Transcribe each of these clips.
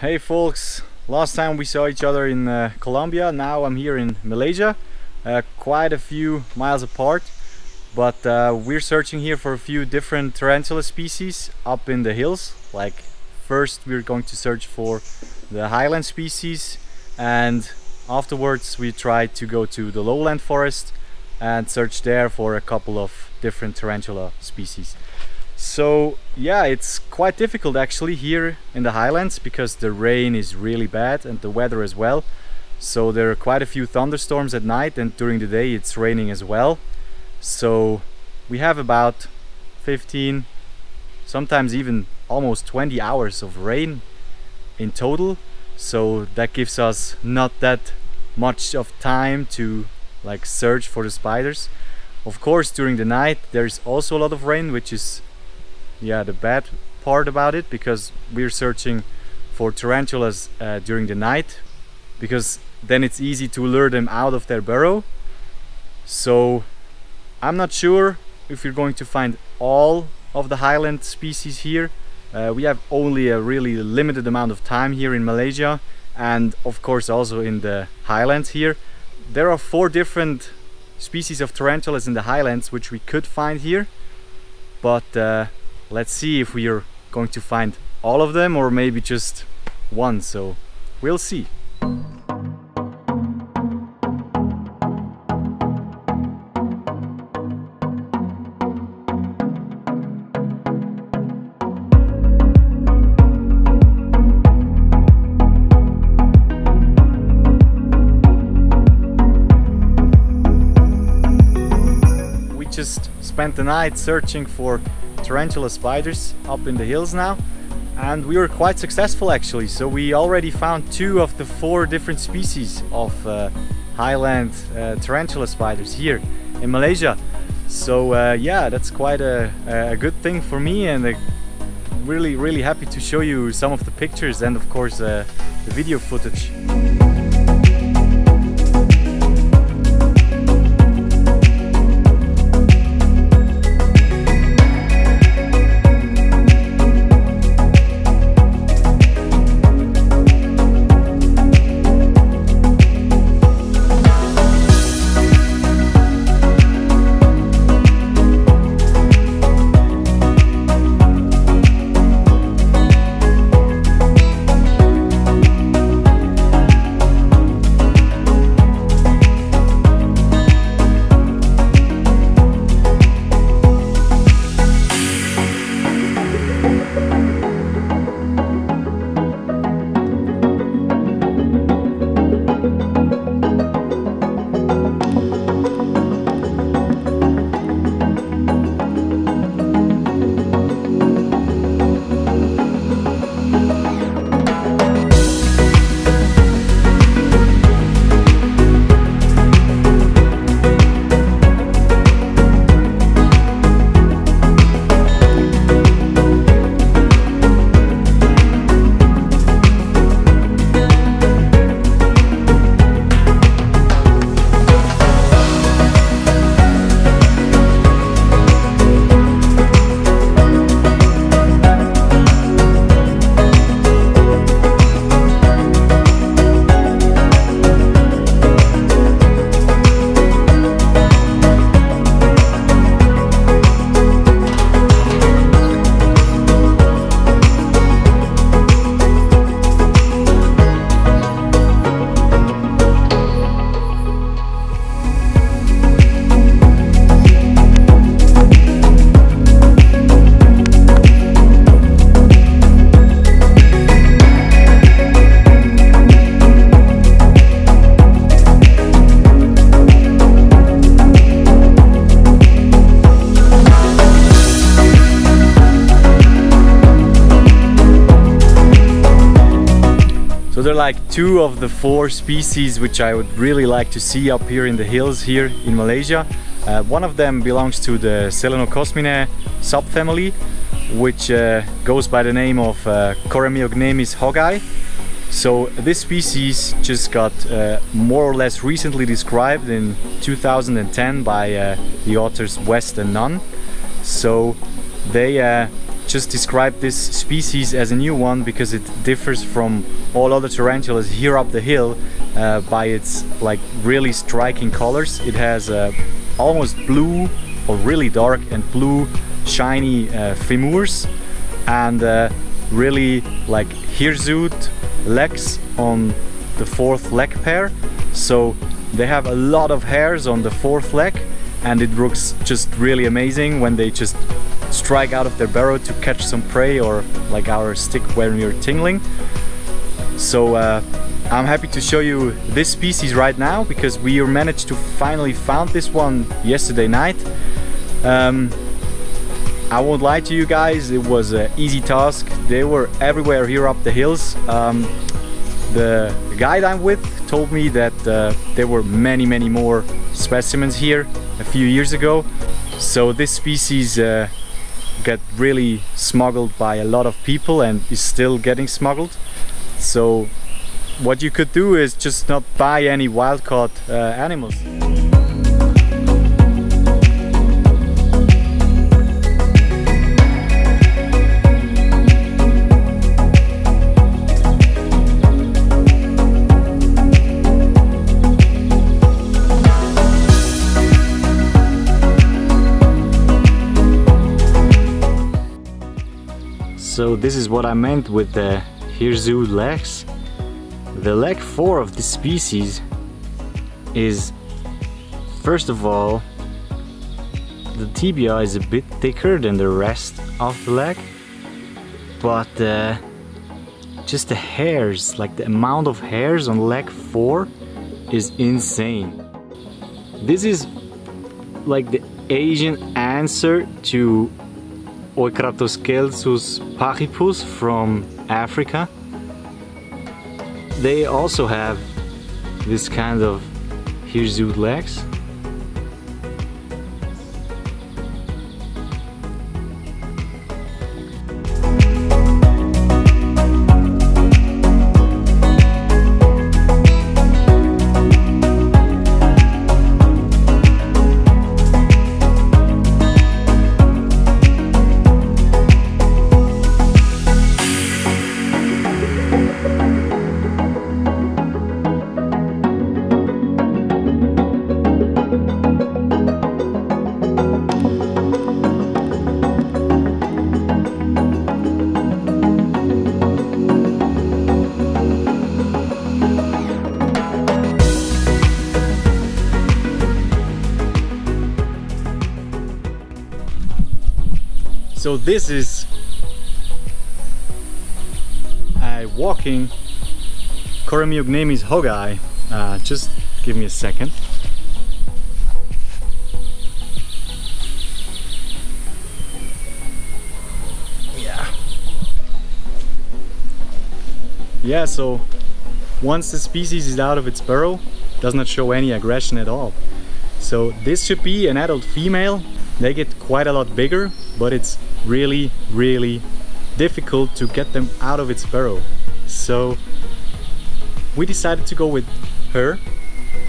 Hey folks, last time we saw each other in uh, Colombia, now I'm here in Malaysia, uh, quite a few miles apart, but uh, we're searching here for a few different tarantula species up in the hills. Like first we're going to search for the highland species and afterwards we try to go to the lowland forest and search there for a couple of different tarantula species. So yeah, it's quite difficult actually here in the highlands because the rain is really bad and the weather as well. So there are quite a few thunderstorms at night and during the day it's raining as well. So we have about 15, sometimes even almost 20 hours of rain in total. So that gives us not that much of time to like search for the spiders. Of course during the night there's also a lot of rain which is yeah the bad part about it because we're searching for tarantulas uh, during the night because then it's easy to lure them out of their burrow. So I'm not sure if you're going to find all of the highland species here. Uh, we have only a really limited amount of time here in Malaysia and of course also in the highlands here. There are four different species of tarantulas in the highlands which we could find here but uh, let's see if we are going to find all of them or maybe just one so we'll see. We just spent the night searching for tarantula spiders up in the hills now. And we were quite successful actually. So we already found two of the four different species of uh, highland uh, tarantula spiders here in Malaysia. So uh, yeah that's quite a, a good thing for me. And really really happy to show you some of the pictures and of course uh, the video footage like two of the four species which I would really like to see up here in the hills here in Malaysia. Uh, one of them belongs to the Selenocosmiinae subfamily, which uh, goes by the name of uh, Coremiocnemis hoggi. So this species just got uh, more or less recently described in 2010 by uh, the authors West and Nunn. So they uh, just describe this species as a new one because it differs from all other tarantulas here up the hill uh, by its like really striking colors. It has uh, almost blue or really dark and blue shiny uh, femurs and uh, really like hirsute legs on the fourth leg pair so they have a lot of hairs on the fourth leg and it looks just really amazing when they just strike out of their burrow to catch some prey or like our stick when we're tingling. So uh, I'm happy to show you this species right now because we managed to finally found this one yesterday night. Um, I won't lie to you guys, it was an easy task. They were everywhere here up the hills. Um, the guide I'm with told me that uh, there were many many more specimens here a few years ago. So this species uh, got really smuggled by a lot of people and is still getting smuggled. So what you could do is just not buy any wild caught uh, animals. So this is what I meant with the hirsute legs. The leg 4 of this species is first of all the tibia is a bit thicker than the rest of the leg but uh, just the hairs like the amount of hairs on leg 4 is insane this is like the Asian answer to Eucratoscelus pachypus from Africa. They also have this kind of hirsute legs. This is a walking Coremiocnemis hoggi. Uh, just give me a second. Yeah. Yeah, so once the species is out of its burrow, does not show any aggression at all. So this should be an adult female. They get quite a lot bigger, but it's really, really difficult to get them out of its burrow. So we decided to go with her.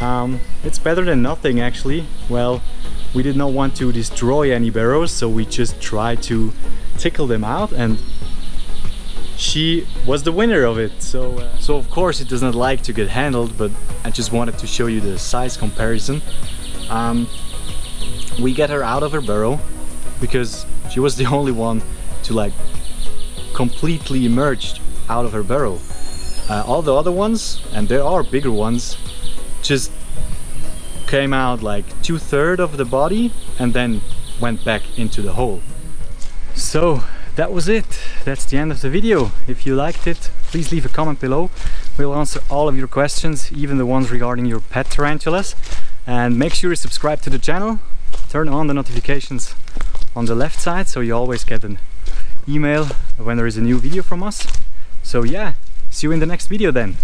Um, it's better than nothing actually. Well, we did not want to destroy any burrows, so we just tried to tickle them out and she was the winner of it. So, uh, so of course it does not like to get handled, but I just wanted to show you the size comparison. Um, we get her out of her burrow because she was the only one to like completely emerged out of her burrow. Uh, all the other ones, and there are bigger ones, just came out like two-thirds of the body and then went back into the hole. So that was it. That's the end of the video. If you liked it, please leave a comment below. We'll answer all of your questions, even the ones regarding your pet tarantulas. And make sure you subscribe to the channel, turn on the notifications on the left side so you always get an email when there is a new video from us. So yeah, see you in the next video then.